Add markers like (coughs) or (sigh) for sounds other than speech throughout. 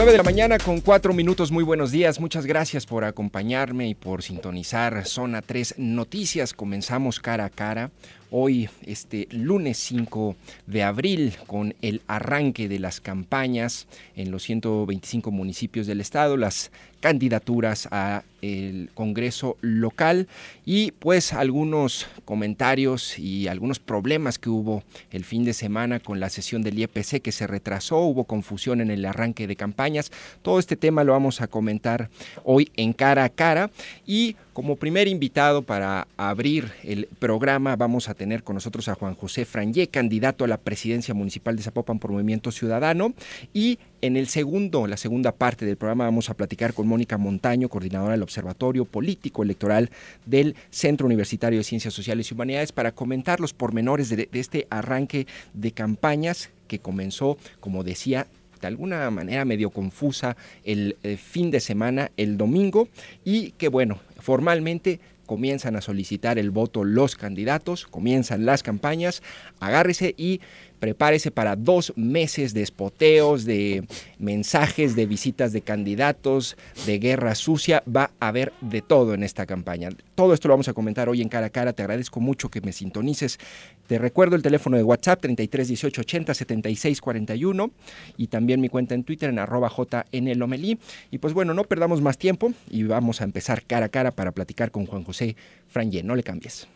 9 de la mañana con 4 minutos, muy buenos días. Muchas gracias por acompañarme y por sintonizar Zona 3 Noticias. Comenzamos cara a cara hoy, este lunes 5 de abril, con el arranque de las campañas en los 125 municipios del estado, las candidaturas a el Congreso local y pues algunos comentarios y algunos problemas que hubo el fin de semana con la sesión del IEPC que se retrasó, hubo confusión en el arranque de campañas. Todo este tema lo vamos a comentar hoy en cara a cara y como primer invitado para abrir el programa vamos a tener con nosotros a Juan José Frangé, candidato a la presidencia municipal de Zapopan por Movimiento Ciudadano. Y en el segundo, la segunda parte del programa vamos a platicar con Mónica Montaño, coordinadora del Observatorio Político Electoral del Centro Universitario de Ciencias Sociales y Humanidades, para comentar los pormenores de, de este arranque de campañas que comenzó, como decía, de alguna manera medio confusa el eh, fin de semana, el domingo, y que bueno, formalmente comienzan a solicitar el voto los candidatos, comienzan las campañas, agárrese y prepárese para dos meses de espoteos, de mensajes, de visitas de candidatos, de guerra sucia. Va a haber de todo en esta campaña. Todo esto lo vamos a comentar hoy en cara a cara. Te agradezco mucho que me sintonices. Te recuerdo el teléfono de WhatsApp 33 18 80 76 41 y también mi cuenta en Twitter en arroba jnlomelí. Y pues bueno, no perdamos más tiempo y vamos a empezar cara a cara para platicar con Juan José Franje. No le cambies.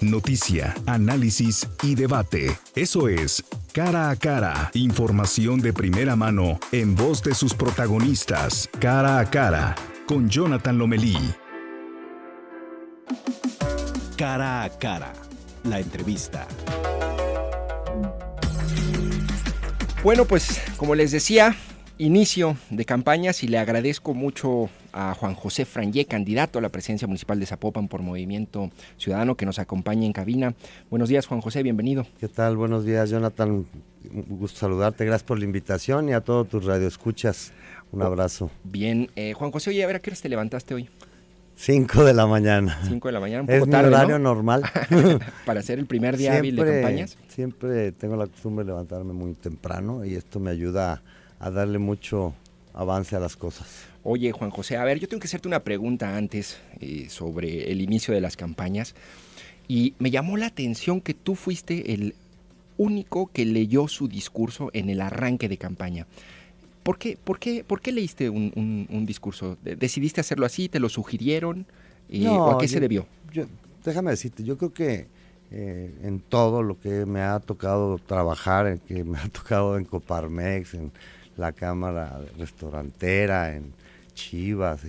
Noticia, análisis y debate. Eso es Cara a Cara. Información de primera mano en voz de sus protagonistas. Cara a Cara con Jonathan Lomelí. Cara a Cara. La entrevista. Bueno, pues como les decía, inicio de campañas y le agradezco mucho a Juan José Frangé, candidato a la presidencia municipal de Zapopan por Movimiento Ciudadano, que nos acompaña en cabina. Buenos días, Juan José, bienvenido. ¿Qué tal? Buenos días, Jonathan. Un gusto saludarte, gracias por la invitación y a todos tus radioescuchas. Un abrazo. Bien, eh, Juan José, oye, a ver, ¿a qué hora te levantaste hoy? 5 de la mañana. 5 de la mañana, un poco es mi tarde, horario ¿no? normal. (laughs) Para hacer el primer día hábil de campañas. Siempre tengo la costumbre de levantarme muy temprano y esto me ayuda a darle mucho avance a las cosas. Oye, Juan José, a ver, yo tengo que hacerte una pregunta antes eh, sobre el inicio de las campañas. Y me llamó la atención que tú fuiste el único que leyó su discurso en el arranque de campaña. ¿Por qué, por qué, por qué leíste un, un- un discurso? ¿De- ¿Decidiste hacerlo así? ¿Te lo sugirieron? Eh, ¿O a qué se debió? yo- déjame decirte, yo creo que eh, en todo lo que me ha tocado trabajar, en que me ha tocado en Coparmex, en la Cámara Restaurantera, en Chivas,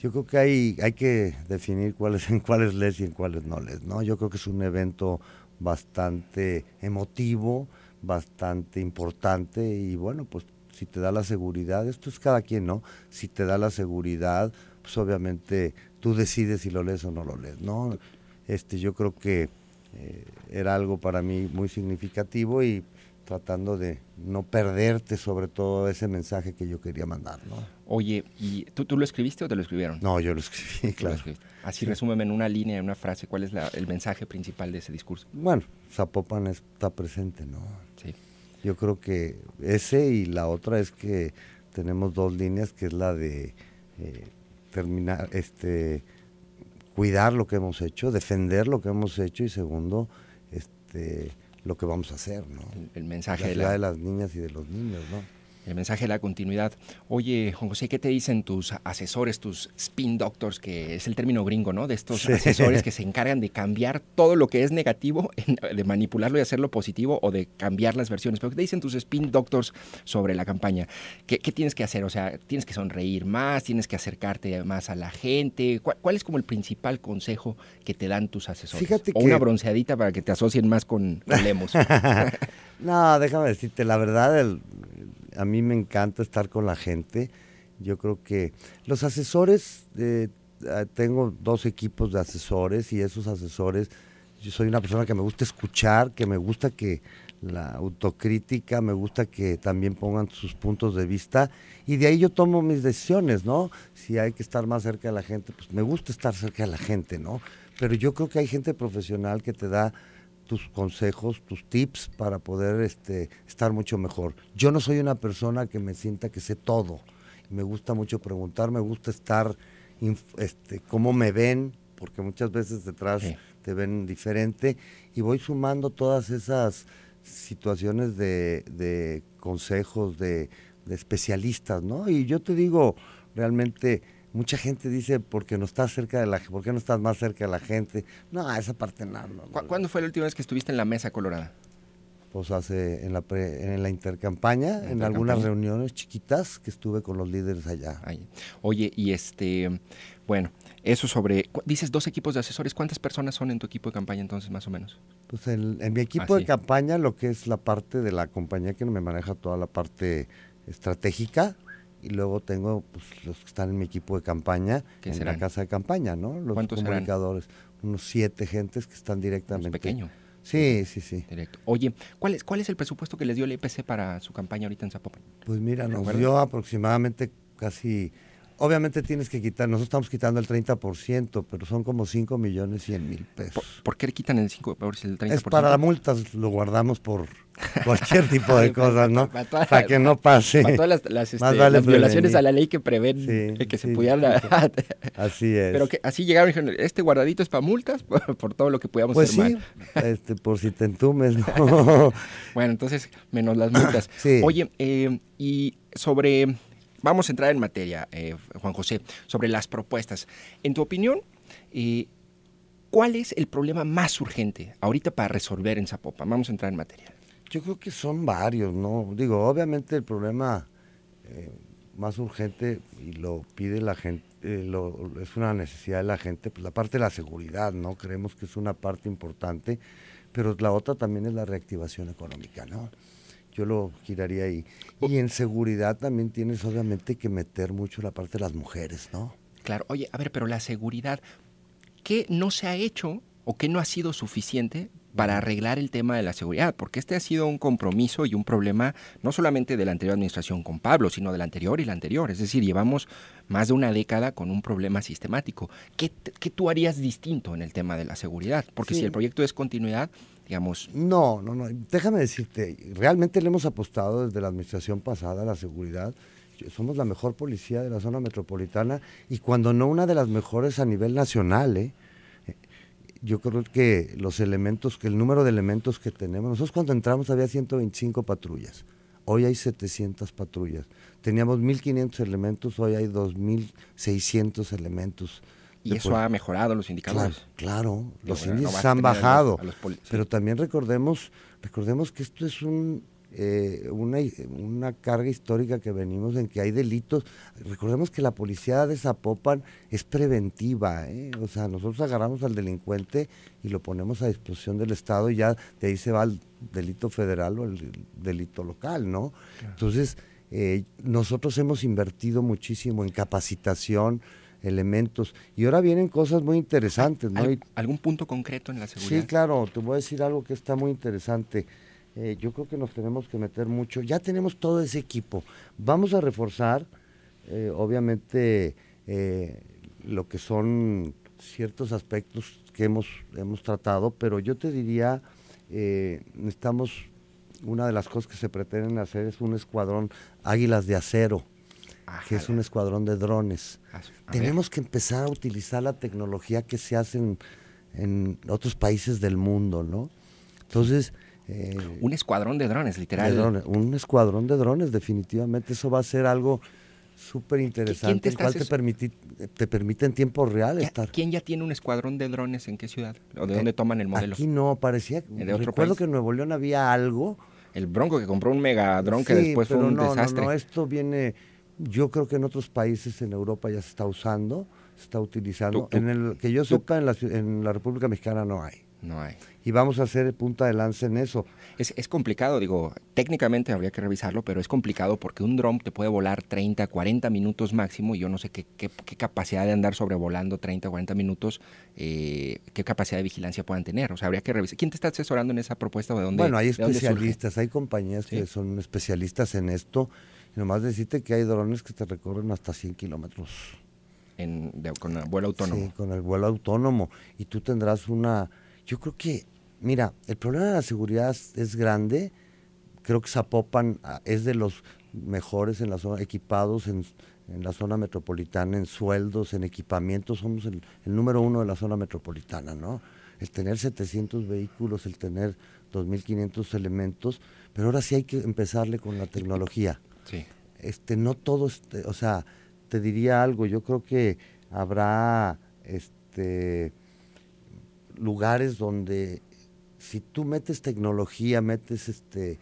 yo creo que hay, hay que definir cuáles en cuáles les y en cuáles no les, ¿no? Yo creo que es un evento bastante emotivo, bastante importante y bueno, pues si te da la seguridad, esto es cada quien, ¿no? Si te da la seguridad, pues obviamente tú decides si lo lees o no lo lees, ¿no? Este, yo creo que eh, era algo para mí muy significativo y tratando de no perderte sobre todo ese mensaje que yo quería mandar, ¿no? Oye, ¿y tú, tú lo escribiste o te lo escribieron? No, yo lo escribí, lo claro. Así resúmeme en una línea, en una frase, ¿cuál es la- el mensaje principal de ese discurso? Bueno, Zapopan está presente, ¿no? Sí. Yo creo que ese y la otra es que tenemos dos líneas, que es la de eh, terminar, este, cuidar lo que hemos hecho, defender lo que hemos hecho y segundo, este, lo que vamos a hacer, ¿no? El, el mensaje La de la, de las niñas y de los niños, ¿no? El mensaje de la continuidad. Oye, Juan José, ¿qué te dicen tus asesores, tus spin doctors, que es el término gringo, ¿no? De estos Sí. asesores que (laughs) se encargan de cambiar todo lo que es negativo, de manipularlo y hacerlo positivo o de cambiar las versiones. Pero ¿qué te dicen tus spin doctors sobre la campaña? ¿Qué, qué tienes que hacer? O sea, ¿tienes que sonreír más? ¿Tienes que acercarte más a la gente? ¿Cuál, cuál es como el principal consejo que te dan tus asesores? Fíjate o una que- bronceadita para que te asocien más con, con Lemos. (laughs) No, déjame decirte, la verdad, el- a mí me encanta estar con la gente. Yo creo que los asesores, eh, eh, tengo dos equipos de asesores y esos asesores, yo soy una persona que me gusta escuchar, que me gusta que la autocrítica, me gusta que también pongan sus puntos de vista y de ahí yo tomo mis decisiones, ¿no? Si hay que estar más cerca de la gente, pues me gusta estar cerca de la gente, ¿no? Pero yo creo que hay gente profesional que te da tus consejos, tus tips para poder este, estar mucho mejor. Yo no soy una persona que me sienta que sé todo. Me gusta mucho preguntar, me gusta estar, este, cómo me ven, porque muchas veces detrás te ven diferente, y voy sumando todas esas situaciones de, consejos, de, de especialistas, ¿no? Y yo te digo, realmente mucha gente dice porque no estás cerca de la ¿por qué no estás más cerca de la gente? No, esa parte no. ¿Cuándo fue la última vez que estuviste en la mesa colorada? Pues hace en la en la intercampaña, en algunas reuniones chiquitas que estuve con los líderes allá. Oye, y este, bueno, eso sobre, dices dos equipos de asesores, ¿cuántas personas son en tu equipo de campaña entonces más o menos? Pues en, mi equipo de campaña, lo que es la parte de la compañía que me maneja toda la parte estratégica, y luego tengo pues, los que están en mi equipo de campaña, en la casa de campaña, ¿no? Los comunicadores, unos siete gentes que están directamente. Es pequeño. Sí, sí, sí. Directo. Oye, ¿cuál es, ¿cuál es el presupuesto que les dio el IPC para su campaña ahorita en Zapopan? Pues mira, nos dio aproximadamente casi Obviamente tienes que quitar, nosotros estamos quitando el 30%, pero son como 5 millones 100 mil pesos. ¿Por, qué le quitan el 5, el 30%? Es para multas, lo guardamos por (laughs) cualquier tipo de cosas, ¿no? Para, que no pase. Para todas las, este, violaciones a la ley que prevén que se pudiera... (laughs) así es. Pero que así llegaron y dijeron, este guardadito es para multas (laughs) por, todo lo que podíamos pues hacer sí, Este, por si te entumes, ¿no? bueno, entonces, menos las multas. (coughs) Oye, eh, y sobre Vamos a entrar en materia, eh, Juan José, sobre las propuestas. En tu opinión, eh, ¿cuál es el problema más urgente ahorita para resolver en Zapopan? Vamos a entrar en materia. Yo creo que son varios, ¿no? Digo, obviamente el problema eh, más urgente, y lo pide la gente, es una necesidad de la gente, pues la parte de la seguridad, ¿no? Creemos que es una parte importante, pero la otra también es la reactivación económica, ¿no? yo lo giraría ahí. Y en seguridad también tienes obviamente que meter mucho la parte de las mujeres, ¿no? Claro, oye, a ver, pero la seguridad, ¿qué no se ha hecho o qué no ha sido suficiente para arreglar el tema de la seguridad, porque este ha sido un compromiso y un problema no solamente de la anterior administración con Pablo, sino de la anterior y la anterior. Es decir, llevamos más de una década con un problema sistemático. ¿Qué, tú harías distinto en el tema de la seguridad? Porque si el proyecto es continuidad, digamos... No, no, no. Déjame decirte, realmente le hemos apostado desde la administración pasada a la seguridad. Somos la mejor policía de la zona metropolitana y cuando no una de las mejores a nivel nacional, ¿eh? Yo creo que los elementos, que el número de elementos que tenemos, nosotros cuando entramos había 125 patrullas, hoy hay 700 patrullas, teníamos 1.500 elementos, hoy hay 2.600 elementos. ¿Y eso ha mejorado los indicadores? Claro, los índices han bajado, pero también recordemos, recordemos que esto es un eh, una, una, carga histórica que venimos en que hay delitos. Recordemos que la policía de Zapopan es preventiva, ¿eh? o sea, nosotros agarramos al delincuente y lo ponemos a disposición del Estado y ya de ahí se va el delito federal o el delito local, ¿no? Entonces, eh, nosotros hemos invertido muchísimo en capacitación, elementos. Y ahora vienen cosas muy interesantes, ¿no? ¿Algún punto concreto en la seguridad? Sí, claro, te voy a decir algo que está muy interesante. Eh, yo creo que nos tenemos que meter mucho. Ya tenemos todo ese equipo. Vamos a reforzar, eh, obviamente, eh, lo que son ciertos aspectos que hemos, hemos tratado, pero yo te diría, necesitamos, una de las cosas que se pretenden hacer es un escuadrón Águilas de Acero, que es un escuadrón de drones. Tenemos que empezar a utilizar la tecnología que se hace en, en otros países del mundo, ¿no? Entonces, eh, un escuadrón de drones, literal. un escuadrón de drones, definitivamente. Eso va a ser algo súper interesante, el cual te, permite, te permite en tiempo real estar. ¿Quién ya tiene un escuadrón de drones en qué ciudad? ¿O de dónde toman el modelo? Aquí no, parecía. ¿De otro recuerdo que en Nuevo León había algo. El Bronco que compró un mega dron que después fue un no, desastre. No, no, esto viene. Yo creo que en otros países en Europa ya se está usando, se está utilizando. en el que yo sepa, en la, en la República Mexicana no hay. No hay. Y vamos a hacer punta de lance en eso. Es, es, complicado, digo, técnicamente habría que revisarlo, pero es complicado porque un dron te puede volar 30, 40 minutos máximo y yo no sé qué, qué, capacidad de andar sobrevolando 30, 40 minutos, eh, qué capacidad de vigilancia puedan tener. O sea, habría que revisar. ¿Quién te está asesorando en esa propuesta? ¿De dónde, bueno, hay especialistas, hay compañías que son especialistas en esto. Y nomás decirte que hay drones que te recorren hasta 100 kilómetros. con el vuelo autónomo. Sí, con el vuelo autónomo. Y tú tendrás una yo creo que Mira, el problema de la seguridad es grande. Creo que Zapopan ah, es de los mejores en la zona, equipados en, la zona metropolitana, en sueldos, en equipamiento. Somos el, número uno de la zona metropolitana, ¿no? El tener 700 vehículos, el tener 2.500 elementos, pero ahora sí hay que empezarle con la tecnología. Sí. Este, no todo, este, o sea, te diría algo, yo creo que habrá este, lugares donde si tú metes tecnología, metes este,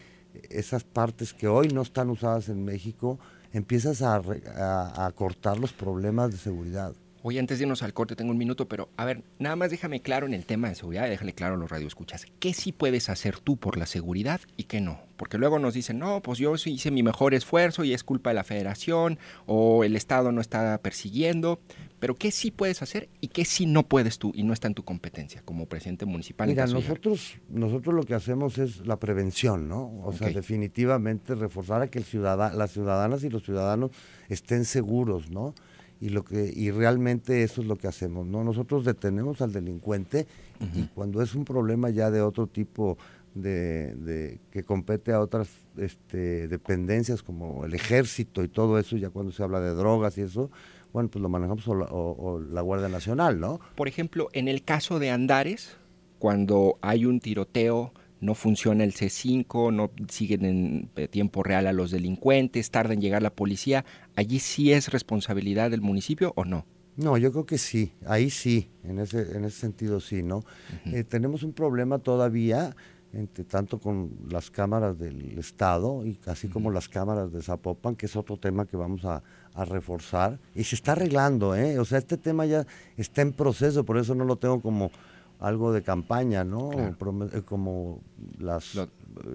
esas partes que hoy no están usadas en México, empiezas a, a, cortar los problemas de seguridad. Oye, antes de irnos al corte, tengo un minuto, pero a ver, nada más déjame claro en el tema de seguridad, déjale claro a los radioescuchas. ¿Qué sí puedes hacer tú por la seguridad y qué no? Porque luego nos dicen, no, pues yo hice mi mejor esfuerzo y es culpa de la federación o el Estado no está persiguiendo. Pero ¿qué sí puedes hacer y qué sí no puedes tú y no está en tu competencia como presidente municipal? Mira, nosotros, nosotros lo que hacemos es la prevención, ¿no? O sea, definitivamente reforzar a que el ciudadano, las ciudadanas y los ciudadanos estén seguros, ¿no? Y, lo que, y realmente eso es lo que hacemos, ¿no? Nosotros detenemos al delincuente y cuando es un problema ya de otro tipo de, de, que compete a otras este, dependencias como el ejército y todo eso, ya cuando se habla de drogas y eso, bueno, pues lo manejamos o la, Guardia Nacional, ¿no? Por ejemplo, en el caso de Andares, cuando hay un tiroteo, no funciona el C5, no siguen en eh, tiempo real a los delincuentes, tarda en llegar la policía, ¿allí sí es responsabilidad del municipio o no? No, yo creo que sí, ahí sí, en ese, en ese sentido sí, ¿no? Eh, tenemos un problema todavía entre tanto con las cámaras del Estado y así como las cámaras de Zapopan, que es otro tema que vamos a, reforzar. Y se está arreglando, ¿eh? O sea, este tema ya está en proceso, por eso no lo tengo como algo de campaña, ¿no? Eh, como las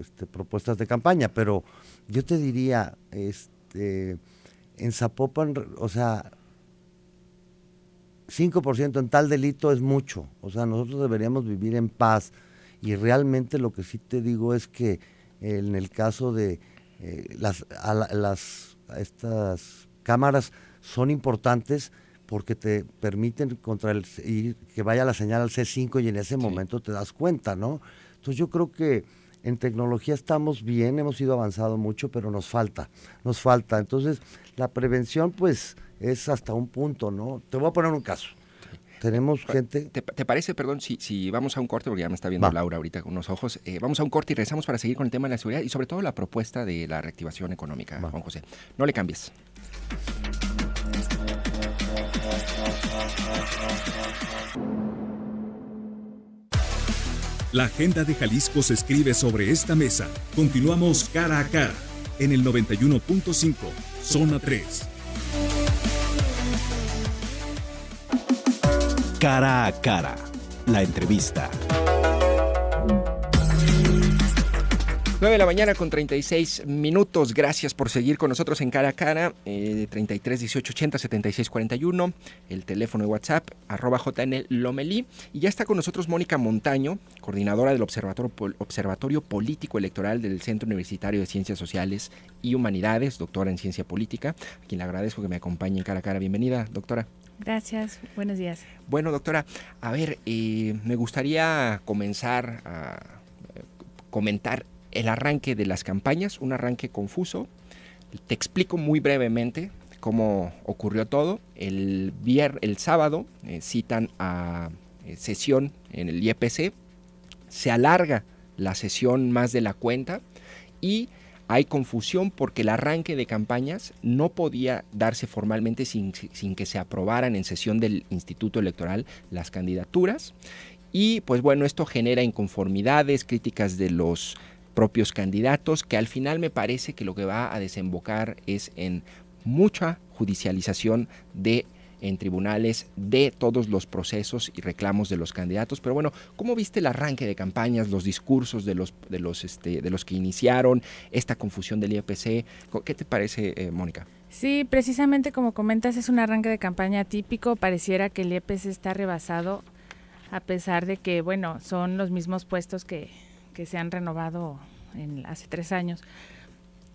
este, propuestas de campaña, pero yo te diría, este, en Zapopan, o sea, 5% en tal delito es mucho, o sea, nosotros deberíamos vivir en paz. Y realmente lo que sí te digo es que en el caso de eh, las, las estas cámaras son importantes porque te permiten contra el, que vaya la señal al C5 y en ese momento te das cuenta, ¿no? Entonces yo creo que en tecnología estamos bien, hemos ido avanzado mucho, pero nos falta, nos falta. Entonces la prevención pues es hasta un punto, ¿no? Te voy a poner un caso. Tenemos gente. ¿Te, parece, perdón, si, si, vamos a un corte, porque ya me está viendo Laura ahorita con unos ojos, eh, vamos a un corte y regresamos para seguir con el tema de la seguridad y sobre todo la propuesta de la reactivación económica, Juan José. No le cambies. La agenda de Jalisco se escribe sobre esta mesa. Continuamos cara a cara en el 91.5, zona 3. Cara a cara, la entrevista. 9 de la mañana con 36 minutos. Gracias por seguir con nosotros en cara a cara. Eh, 33 18 80 76 41. El teléfono de WhatsApp, arroba JN Lomelí. Y ya está con nosotros Mónica Montaño, coordinadora del Observatorio, Observatorio Político Electoral del Centro Universitario de Ciencias Sociales y Humanidades, doctora en Ciencia Política, a quien le agradezco que me acompañe en cara a cara. Bienvenida, doctora. Gracias, buenos días. Bueno, doctora, a ver, eh, me gustaría comenzar a eh, comentar el arranque de las campañas, un arranque confuso. Te explico muy brevemente cómo ocurrió todo. El, el sábado eh, citan a sesión en el IEPC, se alarga la sesión más de la cuenta y hay confusión porque el arranque de campañas no podía darse formalmente sin, que se aprobaran en sesión del Instituto Electoral las candidaturas. Y pues bueno, esto genera inconformidades, críticas de los propios candidatos, que al final me parece que lo que va a desembocar es en mucha judicialización de en tribunales de todos los procesos y reclamos de los candidatos. Pero bueno, ¿cómo viste el arranque de campañas, los discursos de los, de los, este, de los que iniciaron, esta confusión del IEPC? ¿Qué te parece, eh, Mónica? Sí, precisamente como comentas, es un arranque de campaña típico. Pareciera que el IEPC está rebasado, a pesar de que, bueno, son los mismos puestos que, que se han renovado en, hace tres años.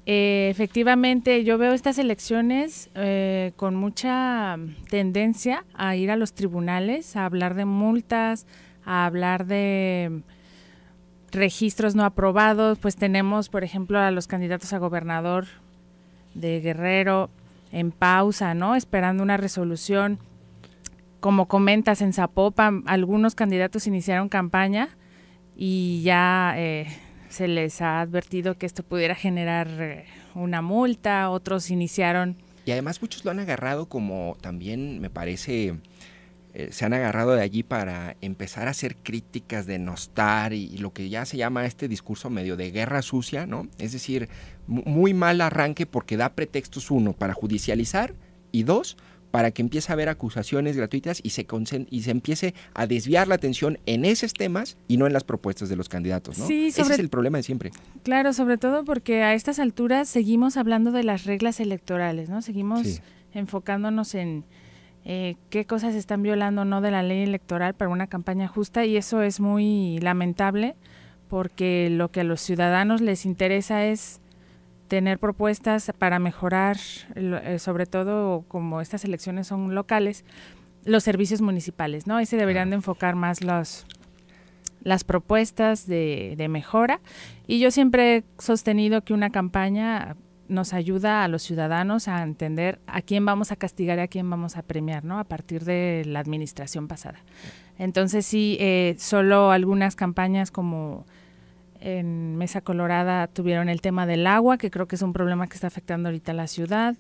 Eh, efectivamente, yo veo estas elecciones eh, con mucha tendencia a ir a los tribunales, a hablar de multas, a hablar de registros no aprobados, pues tenemos, por ejemplo, a los candidatos a gobernador de Guerrero en pausa, ¿no? Esperando una resolución. Como comentas, en Zapopan algunos candidatos iniciaron campaña y ya eh, se les ha advertido que esto pudiera generar eh, una multa, otros iniciaron... Y además muchos lo han agarrado como también, me parece, eh, se han agarrado de allí para empezar a hacer críticas, denostar y, y, lo que ya se llama este discurso medio de guerra sucia, ¿no? Es decir, muy mal arranque porque da pretextos, uno, para judicializar y dos, para que empiece a haber acusaciones gratuitas y se, y se empiece a desviar la atención en esos temas y no en las propuestas de los candidatos, ¿no? Sí, Ese es el problema de siempre. Claro, sobre todo porque a estas alturas seguimos hablando de las reglas electorales, ¿no? Seguimos sí. enfocándonos en eh, qué cosas están violando o no de la ley electoral para una campaña justa y eso es muy lamentable porque lo que a los ciudadanos les interesa es tener propuestas para mejorar, eh, sobre todo como estas elecciones son locales, los servicios municipales, ¿no? Ahí se deberían de enfocar más los, las propuestas de, de, mejora. Y yo siempre he sostenido que una campaña nos ayuda a los ciudadanos a entender a quién vamos a castigar y a quién vamos a premiar, ¿no? A partir de la administración pasada. Entonces sí, eh, solo algunas campañas como en Mesa Colorada tuvieron el tema del agua, que creo que es un problema que está afectando ahorita a la ciudad.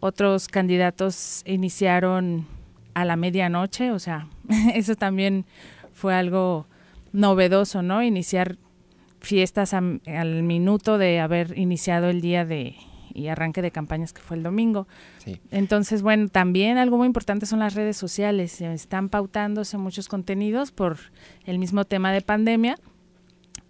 Otros candidatos iniciaron a la medianoche, o sea, (laughs) eso también fue algo novedoso, ¿no? Iniciar fiestas a, al minuto de haber iniciado el día de y arranque de campañas que fue el domingo. Sí. Entonces, bueno, también algo muy importante son las redes sociales. Están pautándose muchos contenidos por el mismo tema de pandemia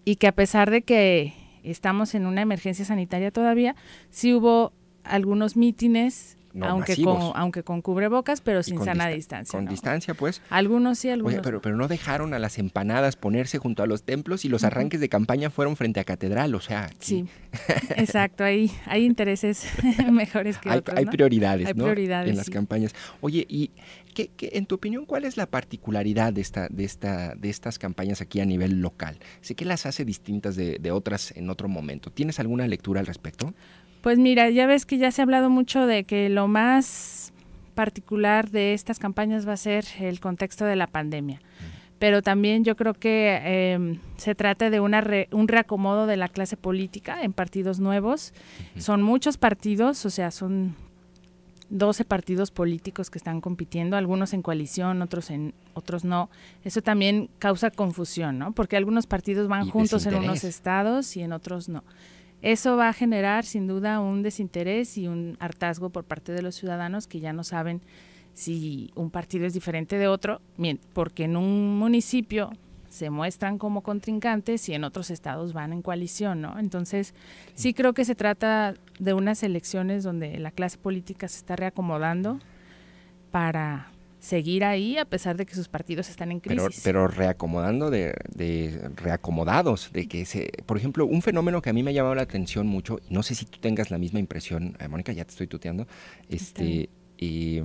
y que a pesar de que estamos en una emergencia sanitaria todavía, sí hubo algunos mítines No, aunque masivos. con, aunque con cubrebocas, pero sin sana dista- distancia. Con ¿no? distancia, pues. Algunos sí, algunos Oye, pero, pero no dejaron a las empanadas ponerse junto a los templos y los arranques de campaña fueron frente a catedral, o sea, aquí Sí, (laughs) exacto, hay, hay intereses (laughs) mejores que hay, otros, hay ¿no? prioridades, Hay ¿no? prioridades, en las campañas. Oye, y ¿qué, qué- en tu opinión, cuál es la particularidad de esta, de esta, de estas campañas aquí a nivel local? Sé que las hace distintas de, de otras en otro momento. ¿Tienes alguna lectura al respecto? Pues mira, ya ves que ya se ha hablado mucho de que lo más particular de estas campañas va a ser el contexto de la pandemia. Pero también yo creo que eh, se trata de una re- un reacomodo de la clase política en partidos nuevos. Son muchos partidos, o sea, son 12 partidos políticos que están compitiendo, algunos en coalición, otros en otros no. Eso también causa confusión, ¿no? Porque algunos partidos van juntos en unos estados y en otros no. Eso va a generar sin duda un desinterés y un hartazgo por parte de los ciudadanos que ya no saben si un partido es diferente de otro, porque en un municipio se muestran como contrincantes y en otros estados van en coalición, ¿no? Entonces, sí creo que se trata de unas elecciones donde la clase política se está reacomodando para seguir ahí a pesar de que sus partidos están en Pero, crisis. pero reacomodando de, de reacomodados, de que se, por ejemplo, un fenómeno que a mí me ha llamado la atención mucho, y no sé si tú tengas la misma impresión, eh, Mónica, ya te estoy tuteando, este, eh,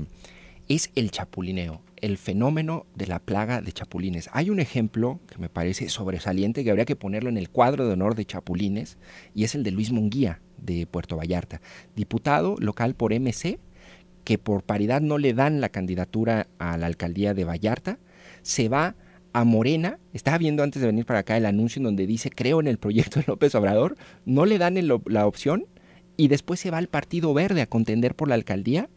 es el chapulineo, el fenómeno de la plaga de chapulines. Hay un ejemplo que me parece sobresaliente, que habría que ponerlo en el cuadro de honor de chapulines, y es el de Luis Munguía, de Puerto Vallarta, diputado local por MC, que por paridad no le dan la candidatura a la alcaldía de Vallarta, se va a Morena, estaba viendo antes de venir para acá el anuncio en donde dice creo en el proyecto de López Obrador, no le dan la opción y después se va al Partido Verde a contender por la alcaldía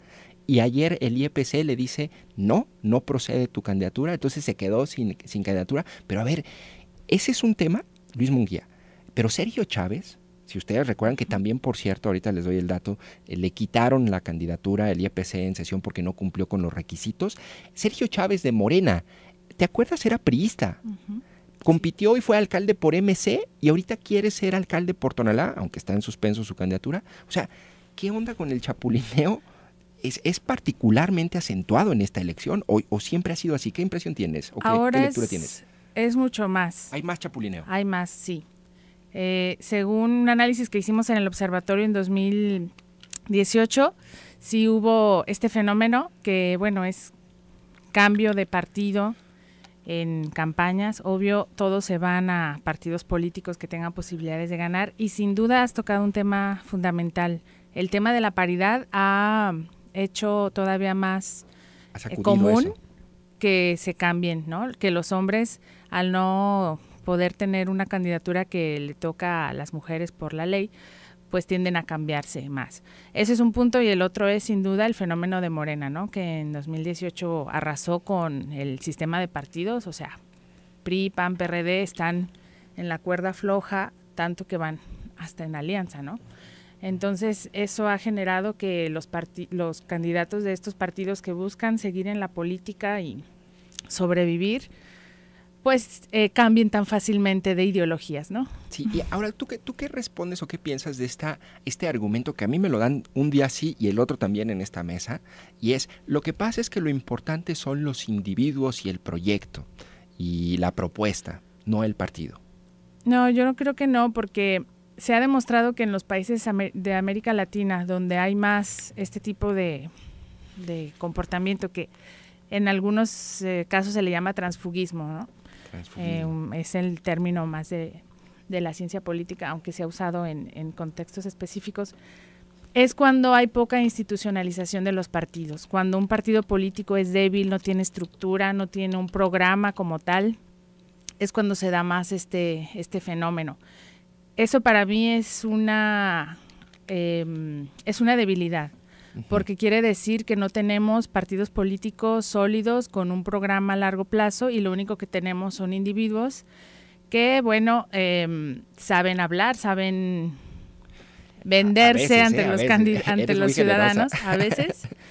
y ayer el IEPC le dice no, no procede tu candidatura, entonces se quedó sin, sin candidatura, pero a ver, ese es un tema, Luis Munguía, pero Sergio Chávez, si ustedes recuerdan que también, por cierto, ahorita les doy el dato, eh, le quitaron la candidatura el IEPC en sesión porque no cumplió con los requisitos. Sergio Chávez de Morena, ¿te acuerdas? Era priista. Compitió y fue alcalde por MC y ahorita quiere ser alcalde por Tonalá, aunque está en suspenso su candidatura. O sea, ¿qué onda con el chapulineo? ¿Es, es particularmente acentuado en esta elección o, o siempre ha sido así? ¿Qué impresión tienes? ¿O qué, Ahora qué lectura es, tienes? es mucho más. Hay más chapulineo. Hay más, sí. Eh, según un análisis que hicimos en el observatorio en 2018, sí hubo este fenómeno que, bueno, es cambio de partido en campañas. Obvio, todos se van a partidos políticos que tengan posibilidades de ganar y sin duda has tocado un tema fundamental. El tema de la paridad ha hecho todavía más eh, común que se cambien, ¿no? Que los hombres, al no poder tener una candidatura que le toca a las mujeres por la ley, pues tienden a cambiarse más. Ese es un punto y el otro es sin duda el fenómeno de Morena, ¿no? Que en 2018 arrasó con el sistema de partidos, o sea, PRI, PAN, PRD están en la cuerda floja, tanto que van hasta en alianza, ¿no? Entonces, eso ha generado que los, los candidatos de estos partidos que buscan seguir en la política y sobrevivir, pues eh, cambien tan fácilmente de ideologías, ¿no? Sí, y ahora, ¿tú qué, ¿tú qué respondes o qué piensas de esta, este argumento que a mí me lo dan un día sí y el otro también en esta mesa? Y es, lo que pasa es que lo importante son los individuos y el proyecto y la propuesta, no el partido. No, yo no creo que no, porque se ha demostrado que en los países de América Latina, donde hay más este tipo de, de comportamiento que en algunos eh, casos se le llama transfugismo, ¿no? Eh, es el término más de, la ciencia política, aunque se ha usado en, contextos específicos, es cuando hay poca institucionalización de los partidos, cuando un partido político es débil, no tiene estructura, no tiene un programa como tal, es cuando se da más este, este fenómeno. Eso para mí es una, em, es una debilidad porque quiere decir que no tenemos partidos políticos sólidos con un programa a largo plazo y lo único que tenemos son individuos que, bueno, em, saben hablar, saben venderse ante, los, (laughs) ante los ciudadanos a veces. (laughs)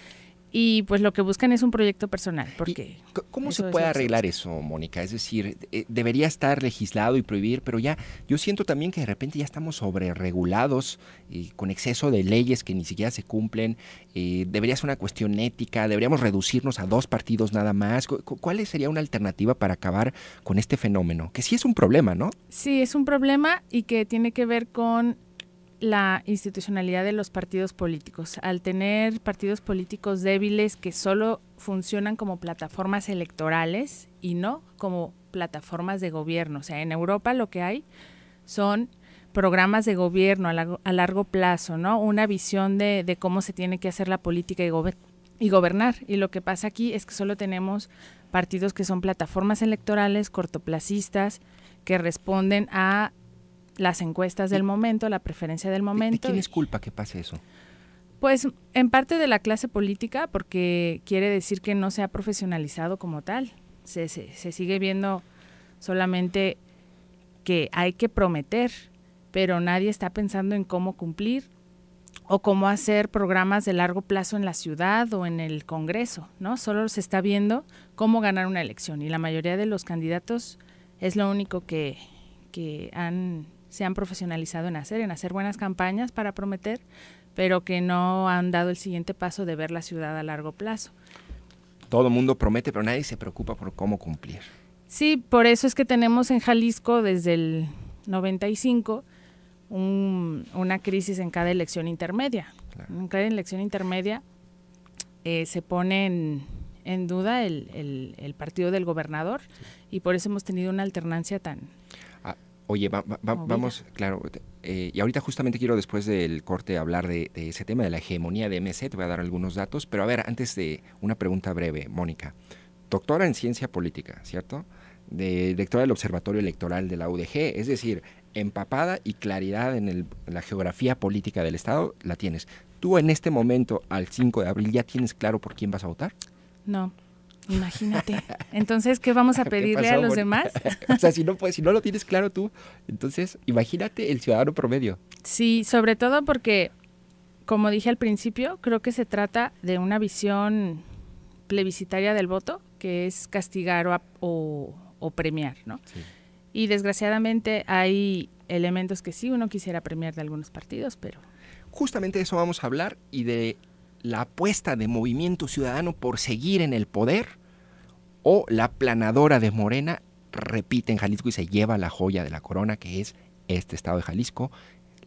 Y pues lo que buscan es un proyecto personal. Porque ¿Cómo se puede arreglar eso, Mónica? Es decir, eh, debería estar legislado y prohibir, pero ya yo siento también que de repente ya estamos sobre regulados y con exceso de leyes que ni siquiera se cumplen. Eh, debería ser una cuestión ética, deberíamos reducirnos a dos partidos nada más. ¿Cuál sería una alternativa para acabar con este fenómeno? Que sí es un problema, ¿no? Sí, es un problema y que tiene que ver con la institucionalidad de los partidos políticos. Al tener partidos políticos débiles que solo funcionan como plataformas electorales y no como plataformas de gobierno. O sea, en Europa lo que hay son programas de gobierno a, largo, plazo, ¿no? Una visión de, cómo se tiene que hacer la política y, y gobernar. Y lo que pasa aquí es que solo tenemos partidos que son plataformas electorales cortoplacistas que responden a las encuestas del momento, la preferencia del momento. ¿De quién es culpa que pase eso? Pues en parte de la clase política, porque quiere decir que no se ha profesionalizado como tal. Se, se, sigue viendo solamente que hay que prometer, pero nadie está pensando en cómo cumplir o cómo hacer programas de largo plazo en la ciudad o en el Congreso, ¿no? Solo se está viendo cómo ganar una elección y la mayoría de los candidatos es lo único que, que han se han profesionalizado en hacer, en hacer buenas campañas para prometer, pero que no han dado el siguiente paso de ver la ciudad a largo plazo. Todo el mundo promete, pero nadie se preocupa por cómo cumplir. Sí, por eso es que tenemos en Jalisco desde el 95 una crisis en cada elección intermedia. En cada elección intermedia eh, se pone en, duda el, partido del gobernador y por eso hemos tenido una alternancia tan, Oye, vamos, claro, eh, y ahorita justamente quiero después del corte hablar de, ese tema de la hegemonía de MC, te voy a dar algunos datos, pero a ver, antes de una pregunta breve, Mónica, doctora en ciencia política, ¿cierto? De, directora del Observatorio Electoral de la UDG, es decir, empapada y claridad en, la geografía política del Estado, la tienes. ¿Tú en este momento, al 5 de abril, ya tienes claro por quién vas a votar? No. Imagínate. Entonces, ¿qué vamos a (laughs) pedirle a los demás? (laughs) o sea, si no, pues, si no lo tienes claro tú, entonces imagínate el ciudadano promedio. Sí, sobre todo porque, como dije al principio, creo que se trata de una visión plebiscitaria del voto, que es castigar o, premiar, ¿no? Y desgraciadamente hay elementos que sí uno quisiera premiar de algunos partidos, pero... Justamente de eso vamos a hablar y de la apuesta de Movimiento Ciudadano por seguir en el poder o la planadora de Morena repite en Jalisco y se lleva la joya de la corona que es este estado de Jalisco,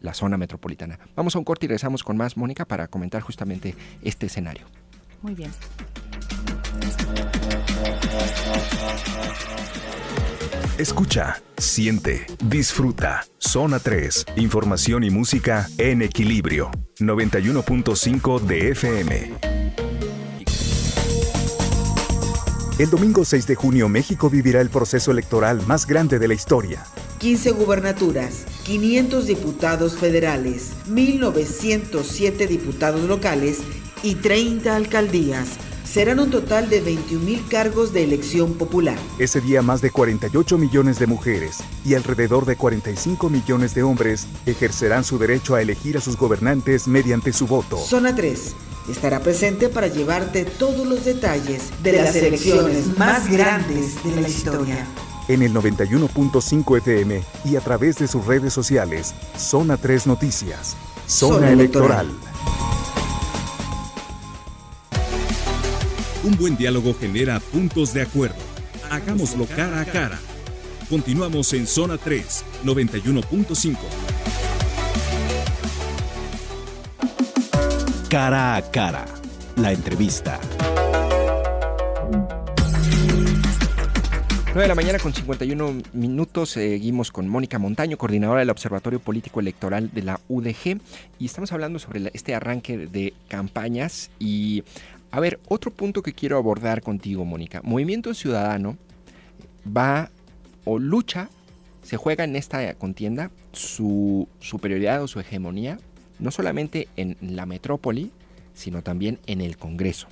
la zona metropolitana. Vamos a un corte y regresamos con más, Mónica, para comentar justamente este escenario. Muy bien. Escucha, siente, disfruta. Zona 3, información y música en equilibrio. 91.5 de FM. El domingo 6 de junio México vivirá el proceso electoral más grande de la historia. 15 gubernaturas, 500 diputados federales, 1907 diputados locales y 30 alcaldías serán un total de 21.000 cargos de elección popular. Ese día más de 48 millones de mujeres y alrededor de 45 millones de hombres ejercerán su derecho a elegir a sus gobernantes mediante su voto. Zona 3 estará presente para llevarte todos los detalles de, las elecciones más grandes de la historia. En el 91.5 FM y a través de sus redes sociales, Zona 3 Noticias, Zona, electoral. Un buen diálogo genera puntos de acuerdo. Hagámoslo cara a cara. Continuamos en Zona 3, 91.5. Cara a cara. La entrevista. 9 de la mañana con 51 minutos. Seguimos con Mónica Montaño, coordinadora del Observatorio Político Electoral de la UDG. Y estamos hablando sobre este arranque de campañas y a ver, otro punto que quiero abordar contigo, Mónica. Movimiento Ciudadano va o lucha, se juega en esta contienda su superioridad o su hegemonía, no solamente en la metrópoli, sino también en el Congreso.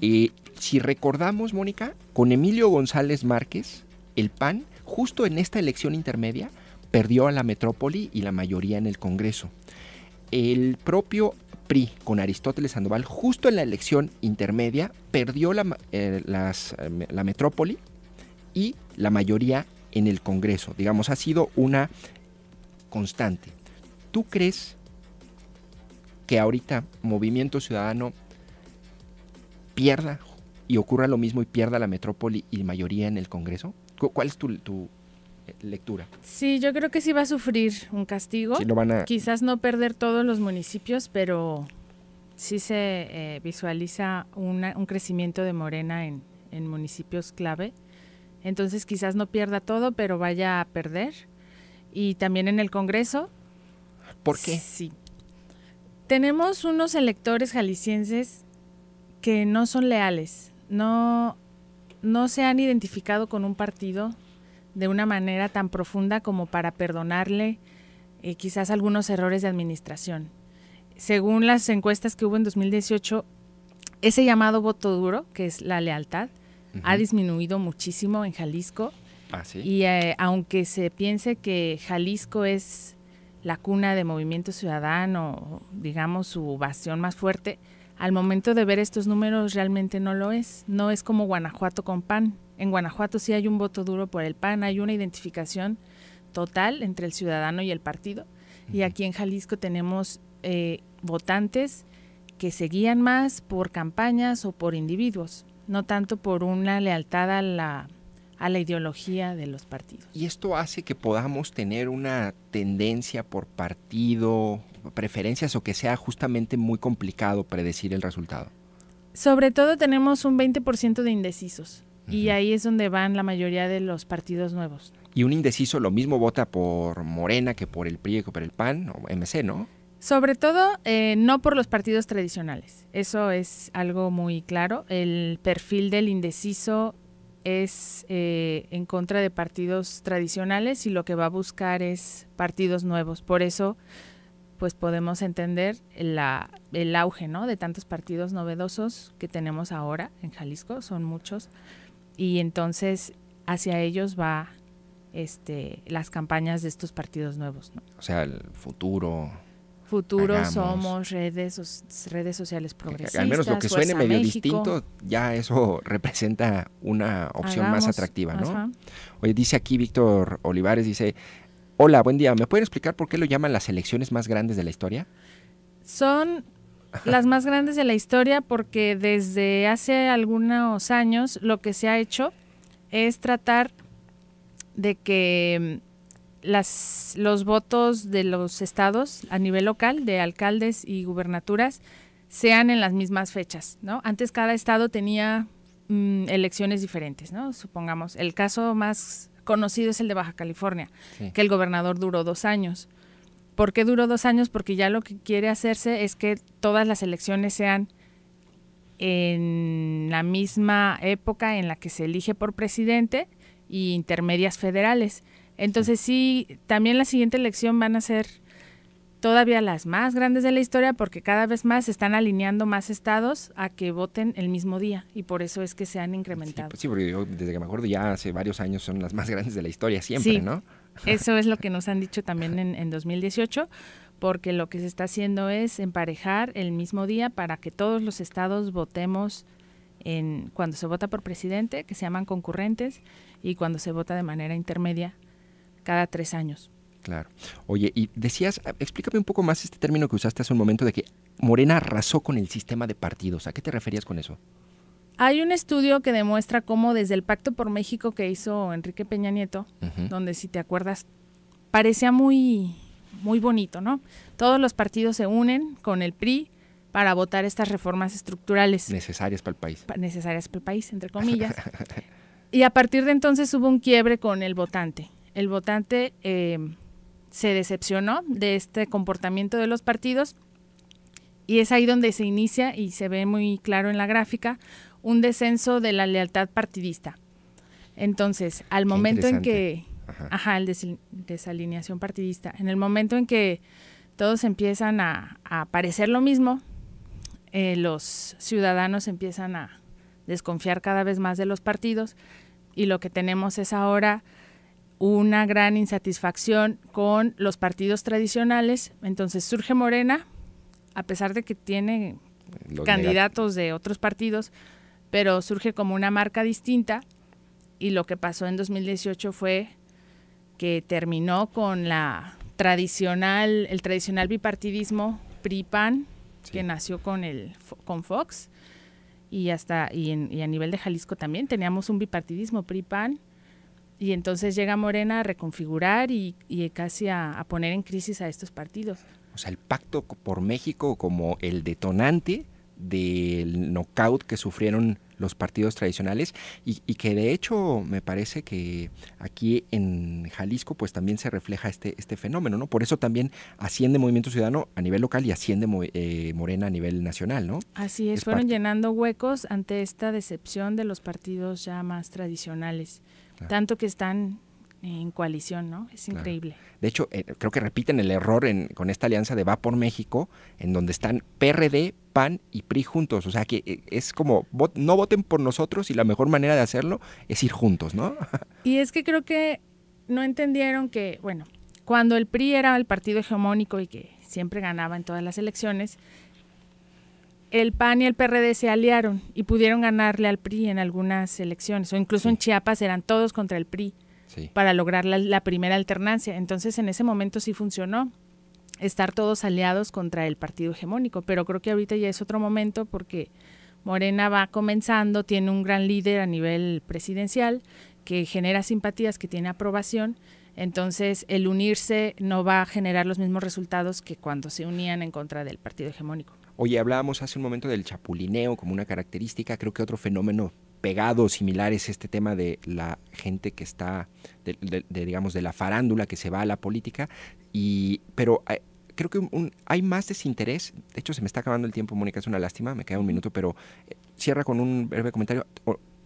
Y si recordamos, Mónica, con Emilio González Márquez, el PAN, justo en esta elección intermedia, perdió a la metrópoli y la mayoría en el Congreso. El propio PRI con Aristóteles Sandoval, justo en la elección intermedia, perdió la, eh, eh, la metrópoli y la mayoría en el Congreso. Digamos, ha sido una constante. ¿Tú crees que ahorita Movimiento Ciudadano pierda y ocurra lo mismo y pierda la metrópoli y mayoría en el Congreso? ¿Cuál es tu, tu lectura. Sí, yo creo que sí va a sufrir un castigo. Quizás no perder todos los municipios, pero sí se eh, visualiza un crecimiento de Morena en, en municipios clave. Entonces quizás no pierda todo, pero vaya a perder. Y también en el Congreso. ¿Por qué? Sí. Tenemos unos electores jaliscienses que no son leales, no, no se han identificado con un partido, de una manera tan profunda como para perdonarle eh, quizás algunos errores de administración. Según las encuestas que hubo en 2018, ese llamado voto duro, que es la lealtad, ha disminuido muchísimo en Jalisco. Ah, y eh, aunque se piense que Jalisco es la cuna de movimiento ciudadano, digamos su base más fuerte, al momento de ver estos números realmente no lo es. No es como Guanajuato con PAN. En Guanajuato sí hay un voto duro por el PAN, hay una identificación total entre el ciudadano y el partido. Y aquí en Jalisco tenemos eh, votantes que se guían más por campañas o por individuos, no tanto por una lealtad a la, a la ideología de los partidos. ¿Y esto hace que podamos tener una tendencia por partido, preferencias o que sea justamente muy complicado predecir el resultado? Sobre todo tenemos un 20% de indecisos. Y ahí es donde van la mayoría de los partidos nuevos. Y un indeciso lo mismo vota por Morena que por el PRI que por el PAN o MC, ¿no? Sobre todo, eh, no por los partidos tradicionales. Eso es algo muy claro. El perfil del indeciso es eh, en contra de partidos tradicionales y lo que va a buscar es partidos nuevos. Por eso, pues podemos entender el auge ¿no? de tantos partidos novedosos que tenemos ahora en Jalisco, son muchos y entonces hacia ellos va este las campañas de estos partidos nuevos. O sea, el futuro. Futuro somos redes, redes sociales progresistas. Al menos lo que suene medio distinto, ya eso (laughs) representa una opción más atractiva, ¿no? Oye, dice aquí Víctor Olivares, dice, hola, buen día, ¿me pueden explicar por qué lo llaman las elecciones más grandes de la historia? Son las más grandes de la historia porque desde hace algunos años lo que se ha hecho es tratar de que las, los votos de los estados a nivel local, de alcaldes y gubernaturas, sean en las mismas fechas, ¿no? Antes cada estado tenía mm, elecciones diferentes, ¿no? Supongamos, el caso más conocido es el de Baja California, que el gobernador duró dos años. ¿Por qué duró dos años? Porque ya lo que quiere hacerse es que todas las elecciones sean en la misma época en la que se elige por presidente y intermedias federales. Entonces sí, también la siguiente elección van a ser todavía las más grandes de la historia porque cada vez más se están alineando más estados a que voten el mismo día y por eso es que se han incrementado. Sí, pues porque yo desde que me acuerdo ya hace varios años son las más grandes de la historia siempre, ¿no? Eso es lo que nos han dicho (laughs) también en, en 2018 porque lo que se está haciendo es emparejar el mismo día para que todos los estados votemos en cuando se vota por presidente, que se llaman concurrentes, y cuando se vota de manera intermedia cada tres años. Claro. Oye, y decías, explícame un poco más este término que usaste hace un momento de que Morena arrasó con el sistema de partidos. ¿A qué te referías con eso? Hay un estudio que demuestra cómo desde el Pacto por México que hizo Enrique Peña Nieto, donde si te acuerdas, parecía muy, muy bonito, ¿no? Todos los partidos se unen con el PRI para votar estas reformas estructurales. Necesarias para el país. Necesarias para el país, entre (laughs) comillas. (laughs) y a partir de entonces hubo un quiebre con el votante. El votante eh, se decepcionó de este comportamiento de los partidos y es ahí donde se inicia y se ve muy claro en la gráfica un descenso de la lealtad partidista. Entonces, al momento en que, ajá, el desalineación partidista, en el momento en que todos empiezan a, parecer lo mismo, eh, los ciudadanos empiezan a desconfiar cada vez más de los partidos y lo que tenemos es ahora una gran insatisfacción con los partidos tradicionales. Entonces surge Morena, a pesar de que tiene candidatos de otros partidos, pero surge como una marca distinta. Y lo que pasó en 2018 fue que terminó con la tradicional, el tradicional bipartidismo PRI-PAN, que nació con el con Fox y hasta y, y a nivel de Jalisco también teníamos un bipartidismo PRI-PAN y entonces llega Morena a reconfigurar y, casi a, poner en crisis a estos partidos. O sea, el pacto por México como el detonante del knockout que sufrieron los partidos tradicionales y, que de hecho me parece que aquí en Jalisco pues también se refleja este, este fenómeno, ¿no? Por eso también asciende Movimiento Ciudadano a nivel local y asciende eh, Morena a nivel nacional, ¿no? Así es fueron llenando huecos ante esta decepción de los partidos ya más tradicionales. Tanto que están en coalición, ¿no? Es increíble. De hecho, eh, creo que repiten el error con esta alianza de Va por México, en donde están PRD, PAN y PRI juntos. O sea, que eh, es como, no voten por nosotros y la mejor manera de hacerlo es ir juntos, ¿no? (laughs) y es que creo que no entendieron que, bueno, cuando el PRI era el partido hegemónico y que siempre ganaba en todas las elecciones, el PAN y el PRD se aliaron y pudieron ganarle al PRI en algunas elecciones, o incluso en Chiapas eran todos contra el PRI para lograr la, primera alternancia. Entonces en ese momento sí funcionó estar todos aliados contra el partido hegemónico, pero creo que ahorita ya es otro momento porque Morena va comenzando, tiene un gran líder a nivel presidencial que genera simpatías, que tiene aprobación. Entonces, el unirse no va a generar los mismos resultados que cuando se unían en contra del partido hegemónico. Oye, hablábamos hace un momento del chapulineo como una característica, creo que otro fenómeno pegado similar es este tema de la gente que está, de, digamos, de la farándula que se va a la política, y, pero eh, creo que hay más desinterés, de hecho se me está acabando el tiempo, Mónica, es una lástima, me queda un minuto, pero eh, cierra con un breve comentario.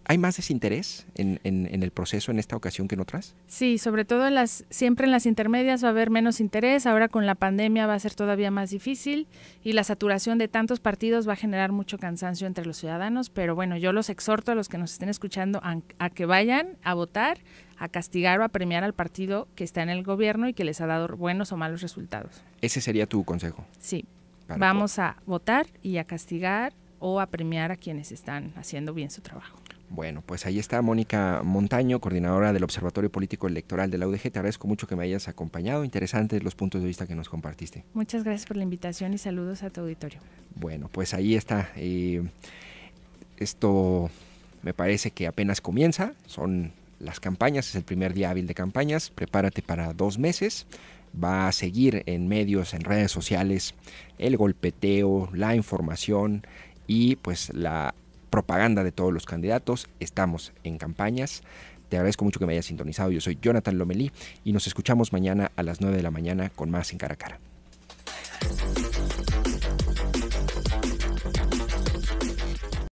¿Hay más desinterés en, en, el proceso en esta ocasión que en otras? Sí, sobre todo en las, siempre en las intermedias va a haber menos interés, ahora con la pandemia va a ser todavía más difícil y la saturación de tantos partidos va a generar mucho cansancio entre los ciudadanos, pero bueno, yo los exhorto a los que nos estén escuchando a, que vayan a votar, a castigar o a premiar al partido que está en el gobierno y que les ha dado buenos o malos resultados. Ese sería tu consejo. Sí, vamos a votar y a castigar o a premiar a quienes están haciendo bien su trabajo. Bueno, pues ahí está Mónica Montaño, coordinadora del Observatorio Político Electoral de la UDG. Te agradezco mucho que me hayas acompañado. Interesantes los puntos de vista que nos compartiste. Muchas gracias por la invitación y saludos a tu auditorio. Bueno, pues ahí está. Eh, esto me parece que apenas comienza. Son las campañas, es el primer día hábil de campañas. Prepárate para dos meses. Va a seguir en medios, en redes sociales, el golpeteo, la información y pues la propaganda de todos los candidatos. Estamos en campañas. Te agradezco mucho que me hayas sintonizado. Yo soy Jonathan Lomelí y nos escuchamos mañana a las 9 de la mañana con más en cara a cara.